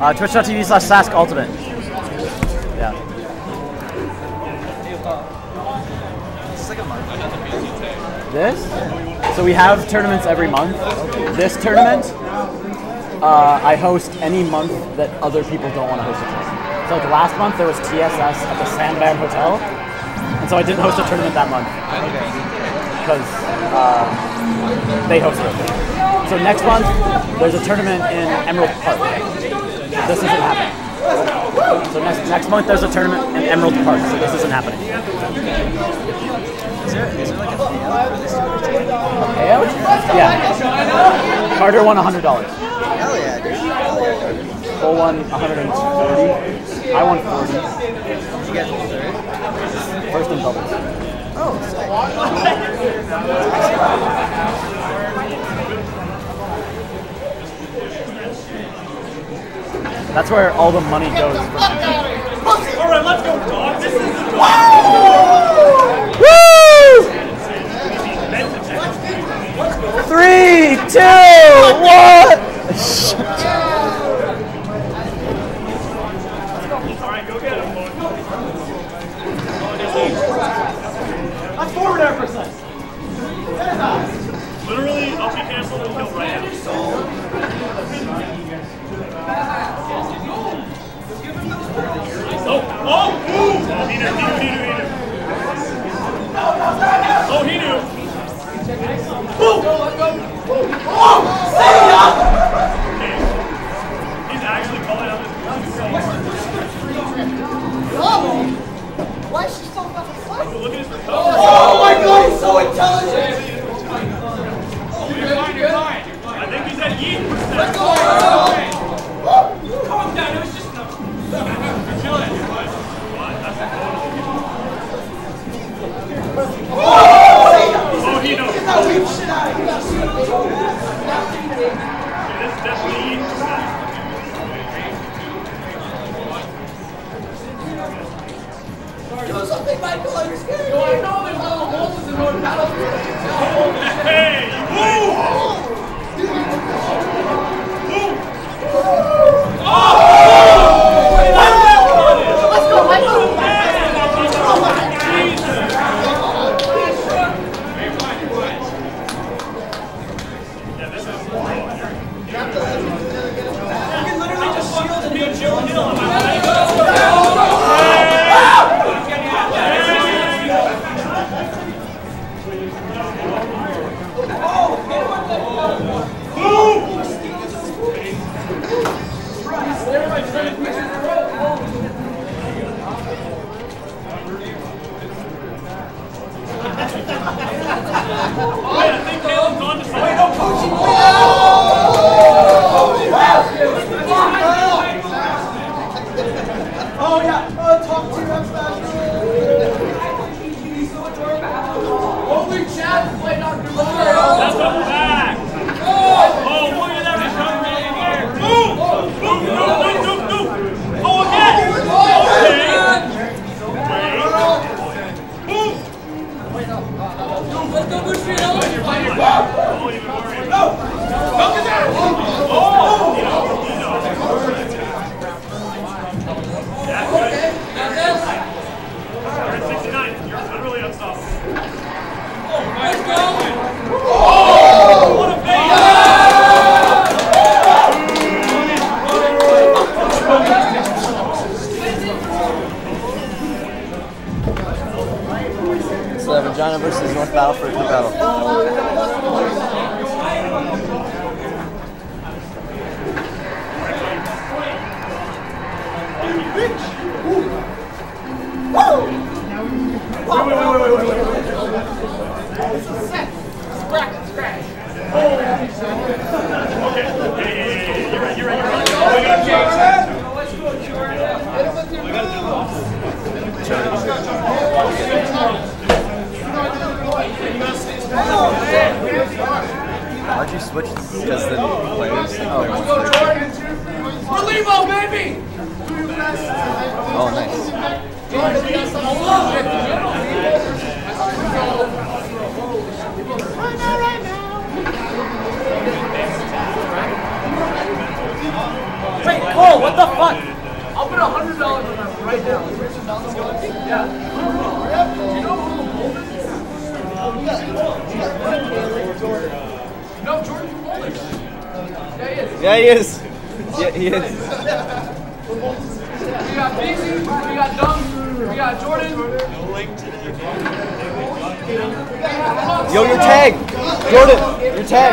Uh, Twitch.tv slash Sask Ultimate. Yeah. This? So we have tournaments every month. This tournament, uh, I host any month that other people don't want to host a tournament. So like last month there was TSS at the Sandman Hotel, and so I didn't host a tournament that month because uh, they hosted it. So next month there's a tournament in Emerald Park. This isn't happening. So next next month there's a tournament in Emerald Park. So this isn't happening. Is there, is there like a payout for this sort? Payout? Yeah. Carter won $100. Hell yeah, dude. Hell yeah, Carter. Cole won 140. I won 40. Did you get third? First in doubles. Oh, sick. That's where all the money goes. All right, let's go, dog. This is the Woo! Michael, switch? Because players. Oh, Lebo, baby! oh, nice. Wait, Cole, what What the fuck? I'll put a hundred dollars on that right now. Yeah. Yeah, he is. Yeah, he is. Yeah, he is. We got Beezy, we got Dunk, we got Jordan. Yo, your tag. Jordan, your tag.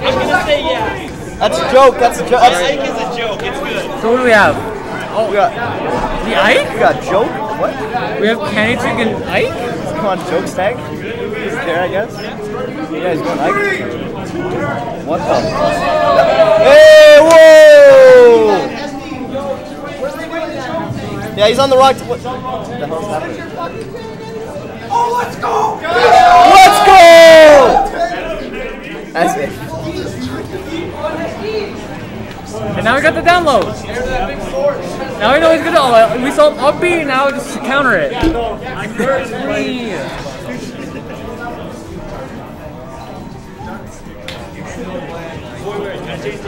I'm gonna say yes. That's a joke. That's a joke. That's, Ike is a joke. It's good. So what do we have? Oh, we got The Ike? we got joke. What? We have Candy Chicken Ike? Come on, jokes tag. He's there, I guess. Yeah, he's going like. What the? Hey, whoa! Yeah, he's on the rock. What the hell is happening? Oh, let's go! Let's go! That's it. And now we got the download. Now we know he's gonna. Oh, we saw him upbeat. Now just to counter it. What's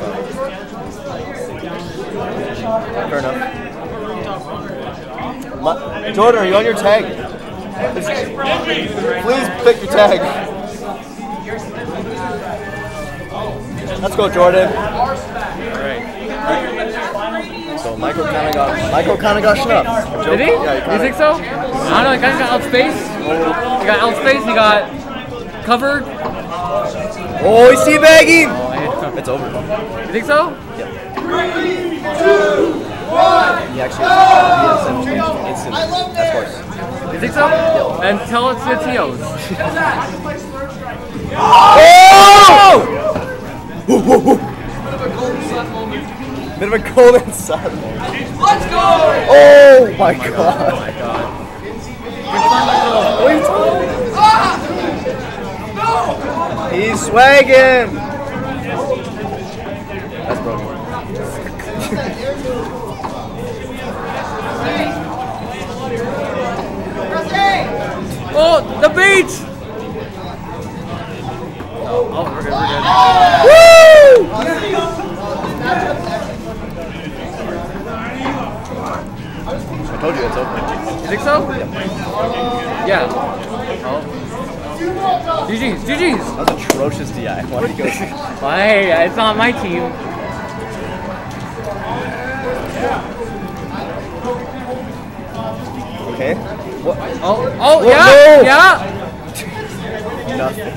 up? Fair enough. Ma- Jordan, are you on your tag? Please pick your tag. Let's go, Jordan. So Michael kind of got Michael kind of got snubbed. Did he? Yeah, he you kinda, think so? I don't know. He kind of got outspace. He got outspace. He got covered. Oh, he's teabagging. Oh. It's over. You think so? He actually has instant. instant. That's worse. You think so? And tell it to the TOs. Oh! Bit of a golden sun. Let's go! Oh my oh god. oh He's swagging. That's broken. Oh, the beach! Oh, oh, we're good, we're good. I told you it's open. You think so? Yeah. Oh. GG's, GG's! That was atrocious DI. Why did he go? Well, hey, it's not my team. Okay. What? Oh, oh, Whoa, yeah, no. yeah! Nothing.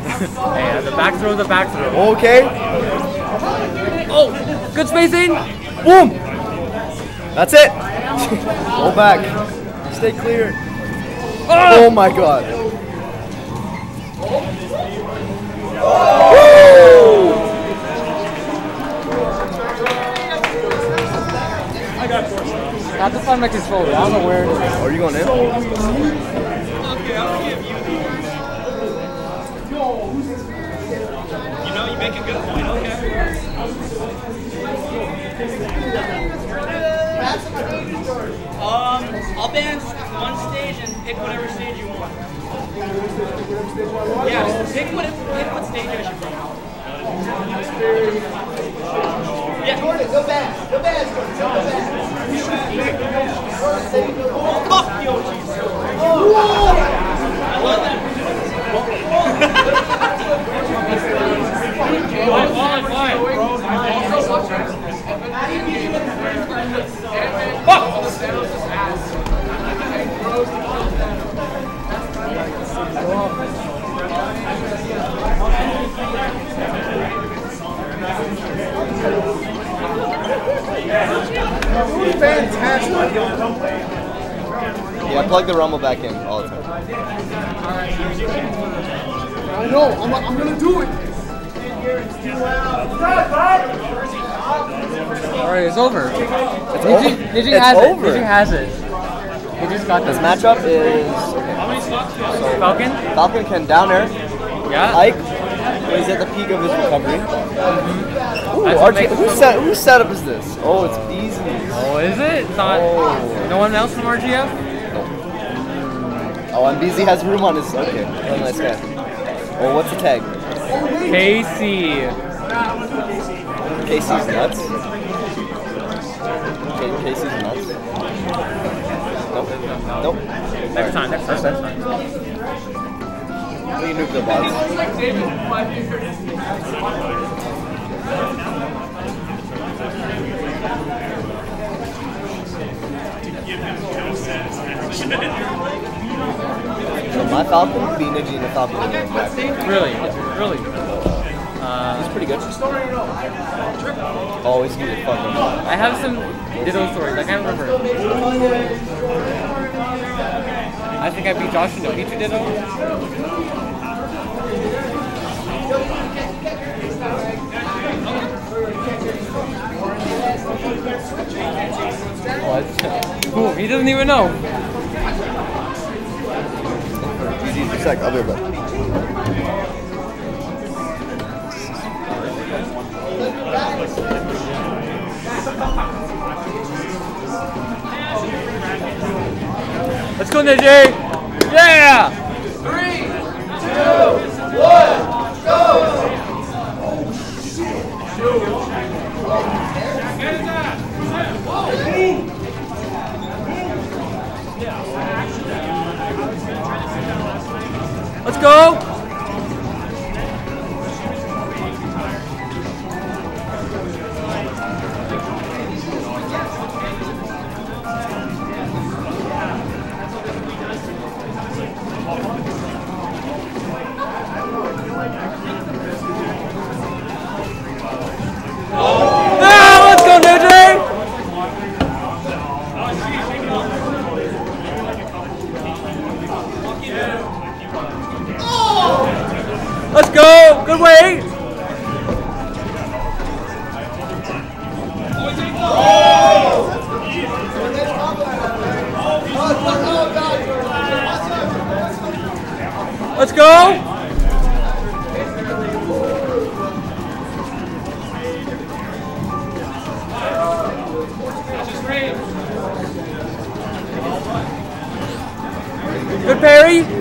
Hey, the back throw, the back throw. okay. Oh, good spacing! Boom. That's it. Go back. Stay clear. Ah! Oh my god. I have to find my controller. I don't know where it is. Are you going in? Okay, I'll give you. You know, you make a good point. Okay. Um, I'll dance one stage and pick whatever stage you want. Yeah, pick what pick what stage I should be. Yeah. Jordan, go back. Go back, Jordan. Go back. Fuck Yeah, plug the rumble back in all the time. I know, I'm, I'm gonna do it. Alright, it's over. It's Niji, over. Niji It's has over. it. Niji has it. He just got This this. matchup is Falcon? Falcon can down air. Yeah. Ike is at the peak of his recovery. Mm-hmm. Ooh, That's RG, what makes- whose set, whose setup is this? Oh, it's easy. Is it? It's not. Oh. No one else from RGF? Oh, and BZ has room on his. Okay, a nice guy. Oh, what's the tag? KC. Casey's nuts. K- Casey's nuts. Nope. Nope. Next time, next time, next time. We nuke the bots. So my Falcon, B Niji and the Falcon are going back. Really, really. Uh, He's pretty good. Always need to fucking. I have some Ditto stories. I can't remember. I think I beat Josh in the Pikachu Ditto. What? Cool. He doesn't even know. Easy for sec, I'll be right back. Let's go, Najee. Yeah. Let's go. Ah, Good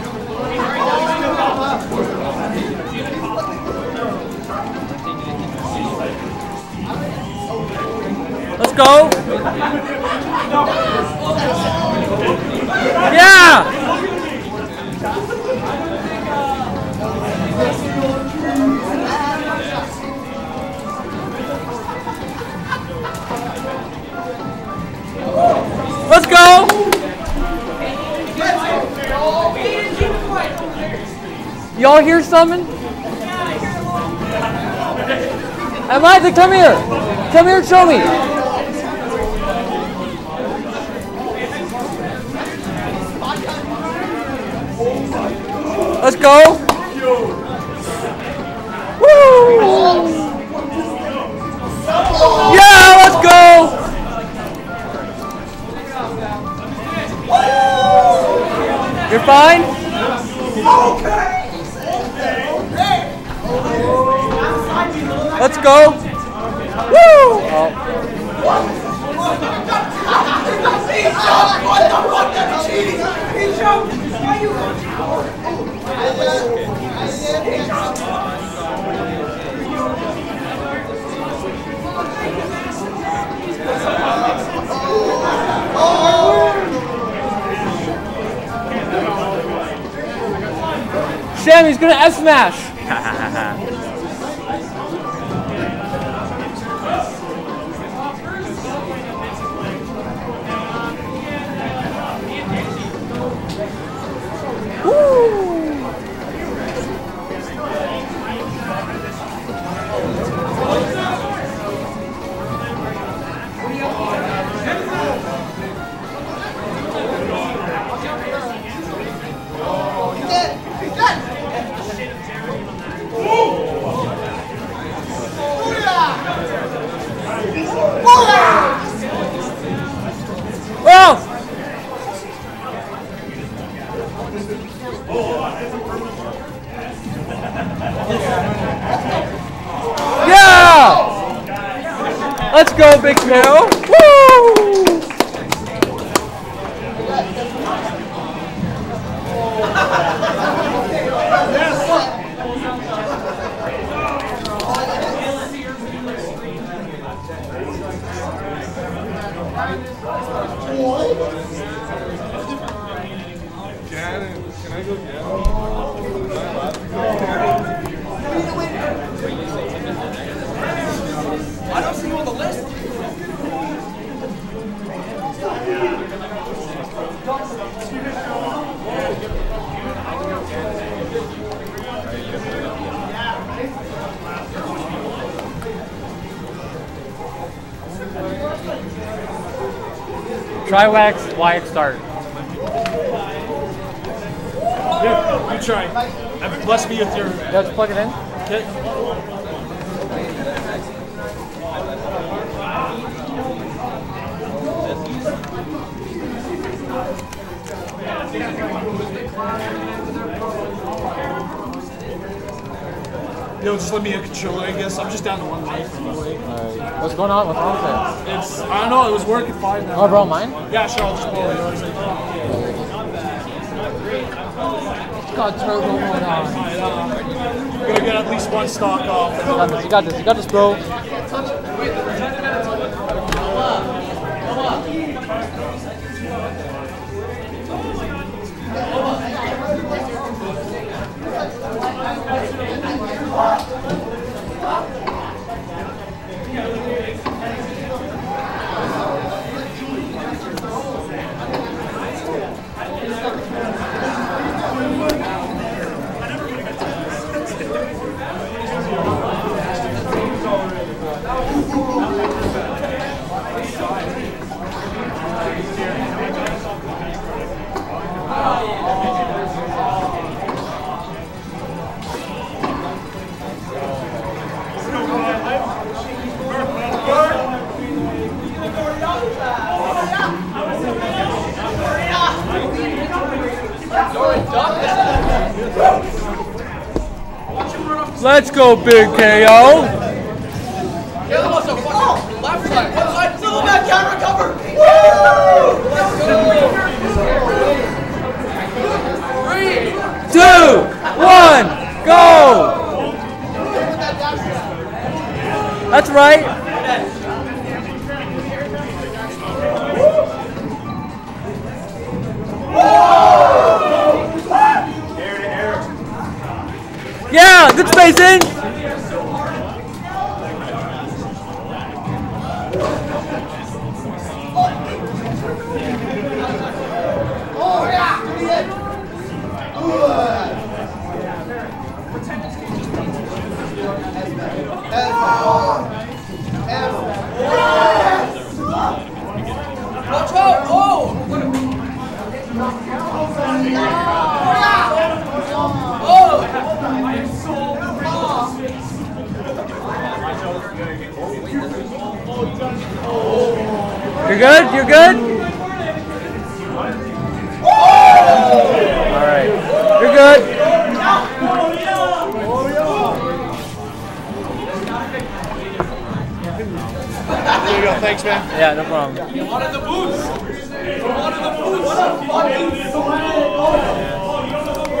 Let's go. Yeah. Let's go. Y'all hear something? Amanda, come here. Come here and show me. Let's go. Woo! Yeah, let's go. You're fine? Let's go. Woo! Oh. Sammy's gonna F smash. Try wax, YX start. Yeah, you try. Bless me with your. Yeah, just plug it in. Okay. Yo, just let me a controller, I guess. I'm just down to one life anyway. Alright. What's going on? With it? It's, I don't know, it was working fine now. Oh, bro, mine? Yeah, sure, I'll just blow yours. Got turbo going on. Gonna get at least one stock off. You got this, you got this, you got this, bro. Let's go, Big KO. Caleb fucking left side, back, counter cover. Woo! Let's go. Three. Two, one, go. That's right. Yeah, good spacing.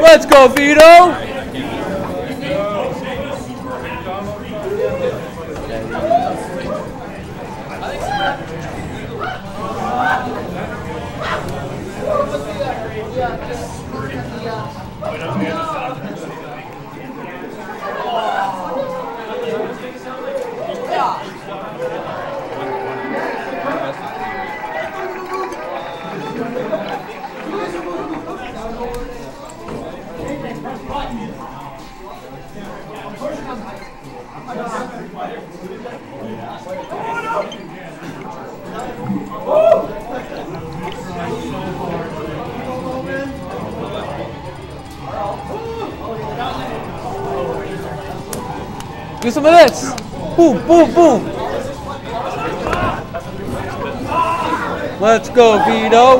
Let's go, Vito. Some of this. Boom, boom, boom. Let's go, Vito.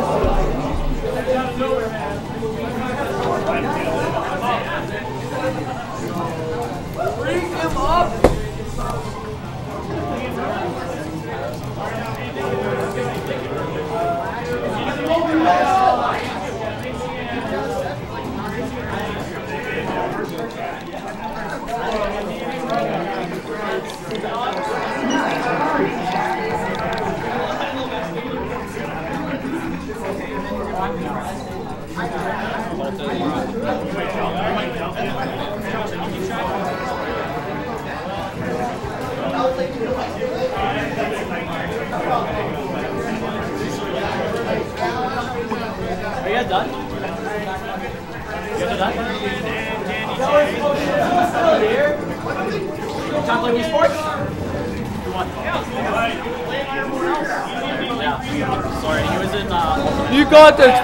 Bring him up. Are you guys done? You guys done? Here. Time to play Wii Sports? Who won? Yeah. Sorry, he was in uh, Ultimate. You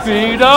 got this,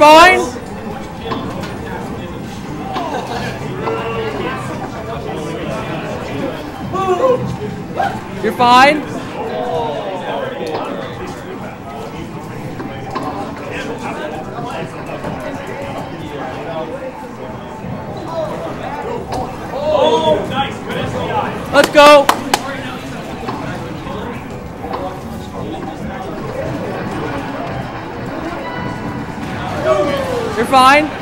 fine? You're fine? Let's go. fine.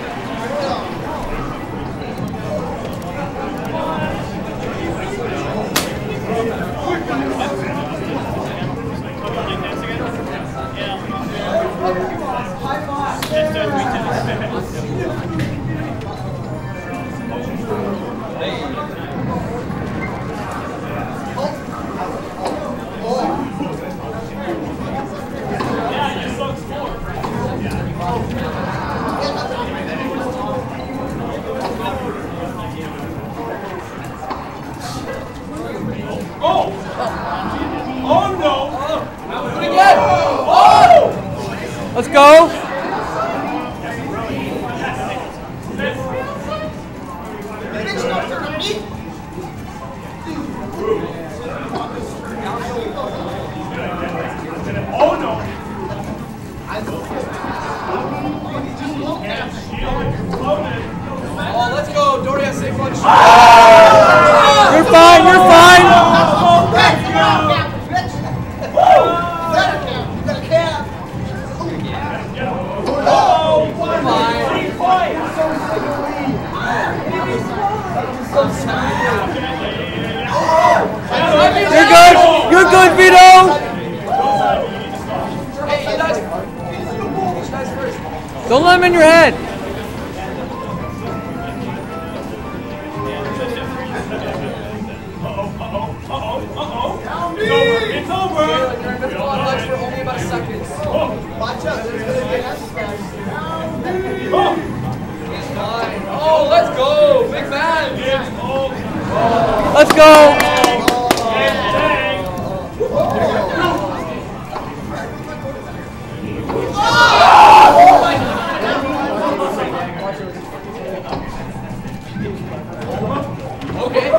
seconds. Watch out, there's going to be an He's. Oh, let's go. Big man. Oh. Let's go.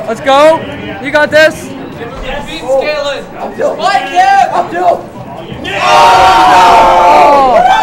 Let's go. You got this. Beat Scalen. Spike him. 어! 어, 어.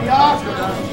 Uh,